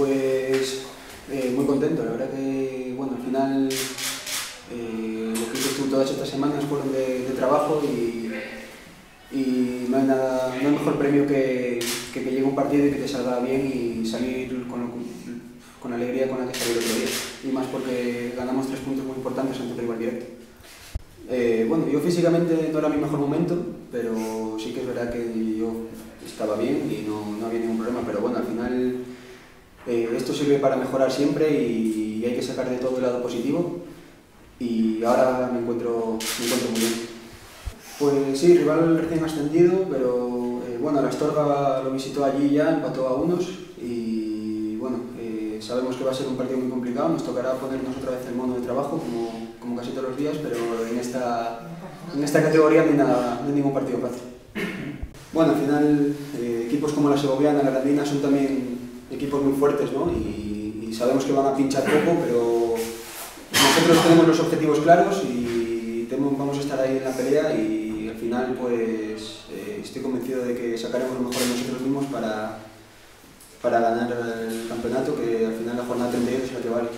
Pues eh, muy contento, la verdad que bueno, al final eh, lo que hice tú todas estas semanas fueron de, trabajo y, no hay nada, no hay mejor premio que, que, que llegue un partido y que te salga bien y salir con, con alegría con la que salió el otro día. Y más porque ganamos tres puntos muy importantes ante el rival. Eh, bueno, yo físicamente no era mi mejor momento, pero sí que es verdad que yo estaba bien y no, no había ningún problema, pero bueno, al final eh, esto sirve para mejorar siempre y, hay que sacar de todo el lado positivo y ahora me encuentro, me encuentro muy bien. Pues sí, rival recién ascendido, pero eh, bueno, la Astorga lo visitó allí ya, empató a unos y bueno, eh, sabemos que va a ser un partido muy complicado, nos tocará ponernos otra vez el mono de trabajo como, como casi todos los días, pero en esta, en esta categoría no hay, nada, ningún partido fácil. Bueno, al final eh, equipos como la Segoviana, la Grandina son también equipos muy fuertes, ¿no? Y, sabemos que van a pinchar poco, pero nosotros tenemos los objetivos claros y vamos a estar ahí en la pelea y al final, pues, eh, estoy convencido de que sacaremos lo mejor de nosotros mismos para, para ganar el campeonato, que al final la jornada 32 es la que vale.